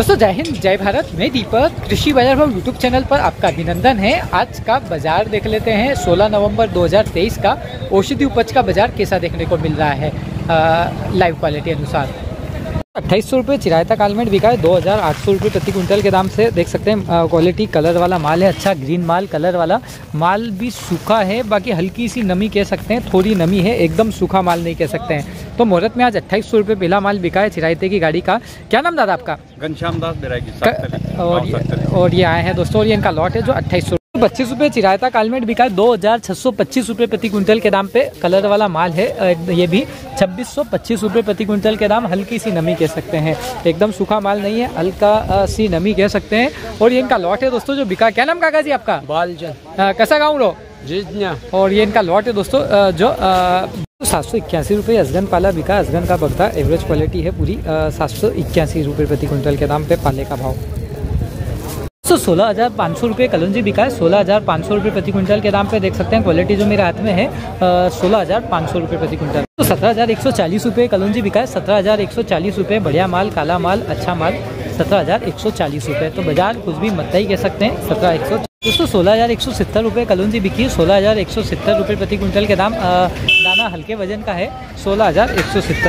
दोस्तों जय हिंद जय भारत। मैं दीपक कृषि बाज़ार भाव यूट्यूब चैनल पर आपका अभिनंदन है। आज का बाज़ार देख लेते हैं। 16 नवंबर 2023 का औषधि उपज का बाज़ार कैसा देखने को मिल रहा है आ, लाइव क्वालिटी अनुसार। अट्ठाईस सौ रुपये चिरायता कालमेट बिका है। दो हज़ार आठ सौ रुपये प्रति क्विंटल के दाम से देख सकते हैं। क्वालिटी कलर वाला माल है। अच्छा ग्रीन माल कलर वाला माल भी सूखा है। बाकी हल्की सी नमी कह सकते हैं। थोड़ी नमी है। एकदम सूखा माल नहीं कह सकते हैं। तो मुहूर्त में आज अट्ठाईस सौ रुपये पहला माल बिका है चिरायते की गाड़ी का। क्या नाम दादा आपका? घनश्याम दास बैरागी और ये और ये आए हैं दोस्तों और ये इनका लॉट है जो अट्ठाईस सौ पच्चीस रुपये चिरायता कालमेट बिका है दो हज़ार छः सौ पच्चीस रुपये प्रति कुंटल के दाम पे कलर वाला माल है। ये भी छब्बीस सौ पच्चीस रुपये प्रति क्विंटल के दाम हल्की सी नमी कह सकते हैं। एकदम सूखा माल नहीं है हल्का सी नमी कह सकते हैं। और ये इनका लॉट है दोस्तों जो बिका। क्या नाम काका जी आपका? बालजन। कैसा गाँव रो? जी और ये इनका लॉट है दोस्तों अ, जो सात सौ इक्यासी रुपये अजगन पाला बिका, अजगन का बगदा एवरेज क्वालिटी है पूरी सात सौ इक्यासी रुपये प्रति क्विंटल के दाम पे पाले का भाव। सो सोलह हज़ार पाँच सौ रुपये कलंजी बिका है सोलह हज़ार पाँच सौ रुपये प्रति क्विंटल के दाम पे देख सकते हैं क्वालिटी जो मेरे हाथ में है सोलह हज़ार पाँच सौ रुपये प्रति क्विंटल। तो सत्रह हज़ार एक सौ चालीस रुपये कलंजी बिका है सत्रह हज़ार एक सौ चालीस रुपये, बढ़िया माल, काला माल अच्छा माल, सत्रह हज़ार एक सौ चालीस रुपये। तो बाज़ार कुछ भी मत ही कह सकते हैं, सत्रह एक सौ दोस्तों सोलह हज़ार एक सौ सत्तर रुपये कलौंजी बिकी, सोलह हज़ार एक सौ सत्तर रुपये प्रति क्विंटल के दाम दाना हल्के वज़न का है सोलह हज़ार एक सौ सत्तर।